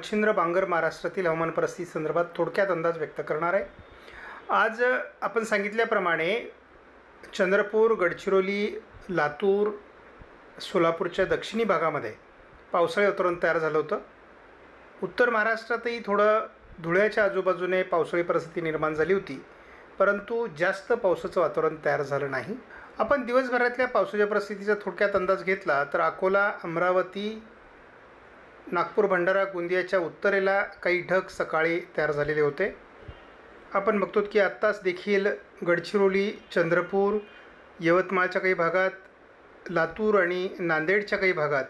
मच्छिंद्र बांगर महाराष्ट्रातील हवामान परिस्थिती संदर्भात थोडक्यात अंदाज व्यक्त करणार आहे. आज आपण सांगितल्याप्रमाणे चंद्रपूर गडचिरोली लातूर सोलापूरच्या दक्षिणी भागामध्ये पावसाळी वातावरण तयार झालं होतं. उत्तर महाराष्ट्रातही थोडं धुळ्याच्या आजूबाजूने पावसाळी परिस्थिती निर्माण झाली होती परंतु जास्त पावसाचं वातावरण तयार झालं नाही. आपण दिवसभरातल्या पावसाच्या परिस्थितीचा थोडक्यात अंदाज घेतला तर अकोला अमरावती नागपूर भंडारा गोंदियाच्या उत्तरेला काही ढग सकाळी तयार झालेले होते. आपण बघतो की आत्ताच देखील गडचिरोली चंद्रपूर यवतमाळच्या काही भागात लातूर आणि नांदेडच्या काही भागात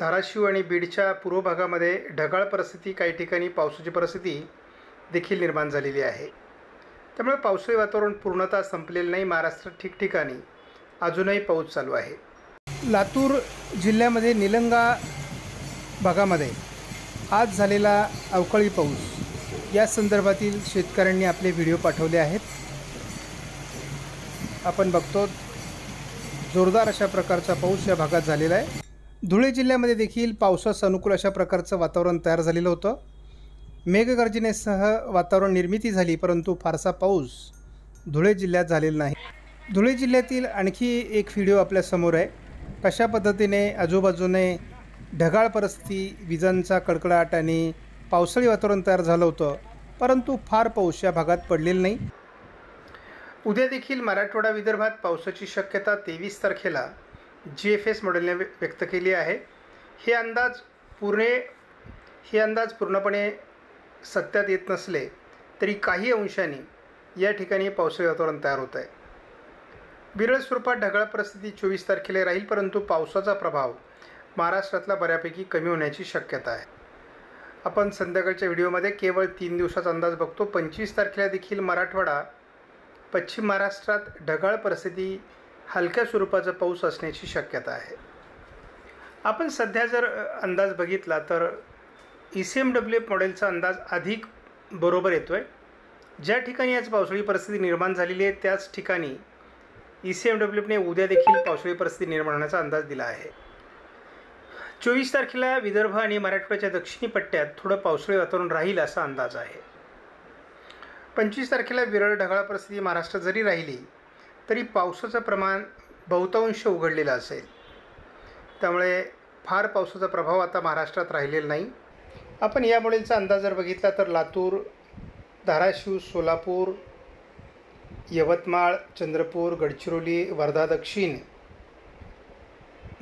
धाराशिव आणि बीडच्या पूर्व भागामध्ये ढगाळ परिस्थिती काही ठिकाणी पावसाची परिस्थिती देखील निर्माण झालेली आहे. त्यामुळे पावसाळी वातावरण पूर्णतः संपलेलं नाही. महाराष्ट्रात ठिकठिकाणी अजूनही पाऊस चालू आहे. लातूर जिल्ह्यामध्ये निलंगा भागामध्ये आज झालेला अवकाळी पाऊस. या संदर्भातील शेतकऱ्यांनी आपले व्हिडिओ पाठवले आहेत. आपण बघतो जोरदार अशा प्रकारचा पाऊस या भागात झालेला आहे. धुळे जिल्ह्यामध्ये देखील पावसास अनुकूल अशा प्रकारचं वातावरण तयार झालेलं होतं. मेघगर्जनेसह वातावरण निर्मिती झाली परंतु फारसा पाऊस धुळे जिल्ह्यात झालेला नाही. धुळे जिल्ह्यातील आणखी एक व्हिडिओ आपल्यासमोर आहे. कशा पद्धतीने आजूबाजूने ढगाळ परिस्थिती विजांचा कडकडाट आणि पावसाळी वातावरण तयार झालं होतं परंतु फार पाऊस या भागात पडलेला नाही. उद्या देखील मराठवाडा विदर्भात पावसाची शक्यता तेवीस तारखेला जी एफ एस मॉडेलने व्य- व्यक्त केली आहे. हे अंदाज पुणे हे अंदाज पूर्णपणे सत्यात येत नसले तरी काही अंशांनी या ठिकाणी पावसाळी वातावरण तयार होत आहे. विरळ स्वरूपात ढगाळ परिस्थिती चोवीस तारखेला राहील परंतु पावसाचा प्रभाव महाराष्ट्रातला बऱ्यापैकी कमी होण्याची शक्यता आहे. आपण संध्याकाळच्या व्हिडिओमध्ये केवळ तीन दिवसाचा अंदाज बघतो. पंचवीस तारखेला देखील मराठवाडा पश्चिम महाराष्ट्रात ढगाळ परिस्थिती हलक्या स्वरूपाचा पाऊस असण्याची शक्यता आहे. आपण सध्या जर अंदाज बघितला तर E C M W F मॉडेलचा अंदाज अधिक बरोबर येतो आहे ज्या ठिकाणी आज पावसाळी परिस्थिती निर्माण झालेली आहे त्याच ठिकाणी ई सी एम डब्ल्यू एफने उद्या देखील पावसाळी परिस्थिती निर्माण होण्याचा अंदाज दिला आहे. चोवीस तारखेला विदर्भ आणि मराठवाड्याच्या दक्षिणी पट्ट्यात थोडं पावसाळी वातावरण राहील असा अंदाज आहे. पंचवीस तारखेला विरळ ढगाळ परिस्थिती महाराष्ट्रात जरी राहिली तरी पावसाचं प्रमाण बहुतांश उघडलेलं असेल. त्यामुळे फार पावसाचा प्रभाव आता महाराष्ट्रात राहिलेला नाही. आपण या अंदाज जर बघितला तर लातूर धाराशिव सोलापूर यवतमाळ चंद्रपूर गडचिरोली वर्धा दक्षिण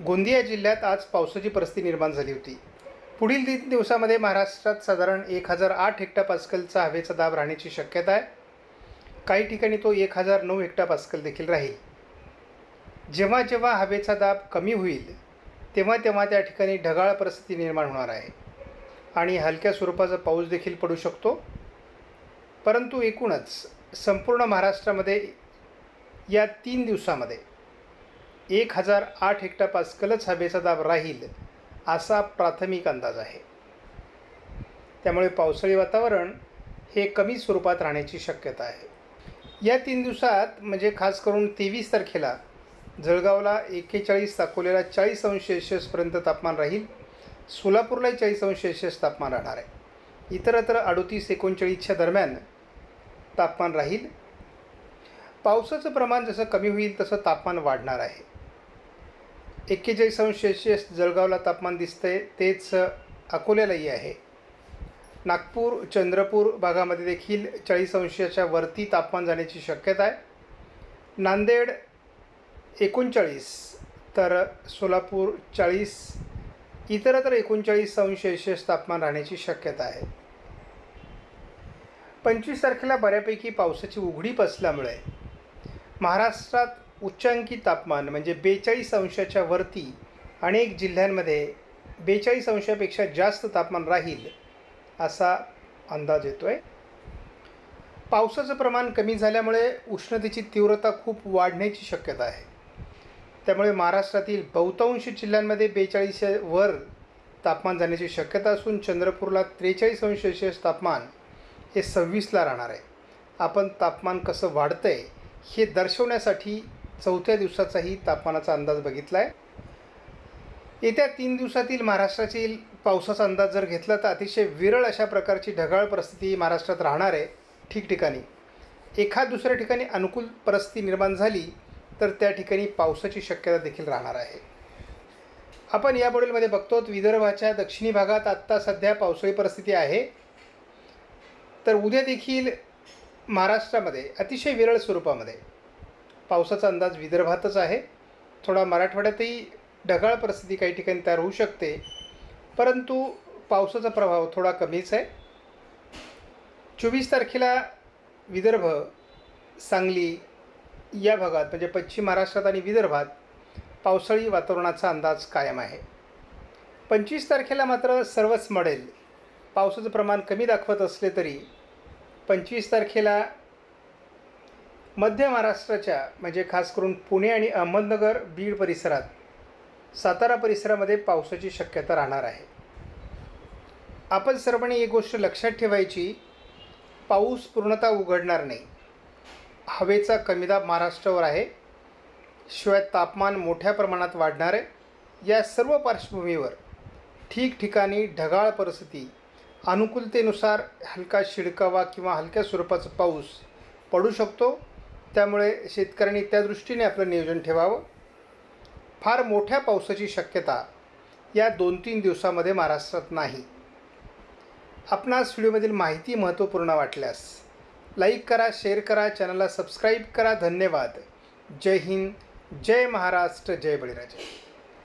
गोंदिया जिल्ह्यात आज पावसाची परिस्थिती निर्माण झाली होती. पुढील तीन दिवसामध्ये महाराष्ट्रात साधारण एक हजार आठ हेक्टापास्कलचा हवेचा दाब राहण्याची शक्यता आहे. काही ठिकाणी तो एक हजार नऊ हेक्टापास्कल देखील राहील. जेव्हा जेव्हा हवेचा दाब कमी होईल तेव्हा तेव्हा त्या ठिकाणी ढगाळ परिस्थिती निर्माण होणार आहे. आणि हलक्या स्वरूपाचा पाऊस देखील पडू शकतो. परंतु एकूणच संपूर्ण महाराष्ट्रामध्ये या तीन दिवसामध्ये एक हजार आठ हेक्टापास्कलच हवेचा दाब राहील असा प्राथमिक अंदाज आहे. त्यामुळे पावसाळी वातावरण हे कमी स्वरूपात राहण्याची शक्यता आहे. या तीन दिवसात म्हणजे खास करून तेवीस तारखेला जळगावला एक्केचाळीस अकोल्याला चाळीस अंश सेल्शियसपर्यंत तापमान राहील. सोलापूरलाही चाळीस अंश सेल्शियस तापमान राहणार आहे. इतरत्र अडोतीस एकोणचाळीसच्या दरम्यान तापमान राहील. पावसाचं प्रमाण जसं कमी होईल तसं तापमान वाढणार आहे. एक्केचाळीस अंश सेल्शियस जळगावला तापमान दिसतंय. तेच अकोल्यालाही आहे. नागपूर चंद्रपूर भागामध्ये देखील चाळीस अंशाच्या वरती तापमान जाण्याची शक्यता आहे. नांदेड एकोणचाळीस तर सोलापूर चाळीस इतरत्र एकोणचाळीस अंश सेल्शियस तापमान राहण्याची शक्यता आहे. पंचवीस तारखेला बऱ्यापैकी पावसाची उघडीप असल्यामुळे महाराष्ट्रात उच्चांकी तापमान म्हणजे बेचाळीस अंशाच्या वरती अनेक जिल्ह्यांमध्ये बेचाळीस अंशापेक्षा जास्त तापमान राहील असा अंदाज येतो आहे पावसाचं प्रमाण कमी झाल्यामुळे उष्णतेची तीव्रता खूप वाढण्याची शक्यता आहे. त्यामुळे महाराष्ट्रातील बहुतांश जिल्ह्यांमध्ये बेचाळीस वर तापमान जाण्याची शक्यता असून चंद्रपूरला त्रेचाळीस अंश सेल्सिअस तापमान हे सव्वीसला राहणार आहे. आपण तापमान कसं वाढतं आहे हे दर्शवण्यासाठी चौथ्या दिवसाचाही तापमानाचा अंदाज बघितला आहे येत्या तीन दिवसातील महाराष्ट्रातील पावसाचा अंदाज जर घेतला तर अतिशय विरळ अशा प्रकारची ढगाळ परिस्थिती महाराष्ट्रात राहणार आहे ठिकठिकाणी. एखाद दुसऱ्या ठिकाणी अनुकूल परिस्थिती निर्माण झाली तर त्या ठिकाणी पावसाची शक्यता देखील राहणार आहे. आपण या मॉडेलमध्ये बघतो विदर्भाच्या दक्षिणी भागात आत्ता सध्या पावसाळी परिस्थिती आहे. तर उद्या देखील महाराष्ट्रामध्ये अतिशय विरळ स्वरूपामध्ये पावसाचा अंदाज विदर्भातच आहे. थोडा मराठवाड्यातही ढगाळ परिस्थिती काही ठिकाणी तयार होऊ शकते. परंतु पावसाचा प्रभाव थोडा कमीच आहे. चोवीस तारखेला विदर्भ सांगली या भागात म्हणजे पश्चिम महाराष्ट्रात आणि विदर्भात पावसाळी वातावरणाचा अंदाज कायम आहे. पंचवीस तारखेला मात्र सर्वच मॉडेल. पावसाचं प्रमाण कमी दाखवत असले तरी पंचवीस तारखेला मध्य महाराष्ट्राच्या म्हणजे खास करून पुणे आणि अहमदनगर बीड परिसरात सातारा परिसरामध्ये पावसाची शक्यता राहणार आहे. आपण सर्वांनी एक गोष्ट लक्षात ठेवायची पाऊस पूर्णतः उघडणार नाही. हवेचा कमी दाब महाराष्ट्रावर आहे. शिवाय तापमान मोठ्या प्रमाणात वाढणार आहे. या सर्व पार्श्वभूमीवर ठिकठिकाणी ढगाळ परिस्थिती अनुकूलतेनुसार हलका शिडकावा किंवा हलक्या स्वरूपाचा पाऊस पडू शकतो. त्यामुळे शेतकऱ्यांनी त्या दृष्टीने आपलं नियोजन ठेवावं. फार मोठ्या पावसाची शक्यता या दोन तीन दिवसामध्ये महाराष्ट्रात नाही. आपणास व्हिडिओमधील माहिती महत्त्वपूर्ण वाटल्यास लाईक करा शेअर करा चॅनलला सबस्क्राईब करा. धन्यवाद. जय हिंद. जय महाराष्ट्र. जय बळीराजा.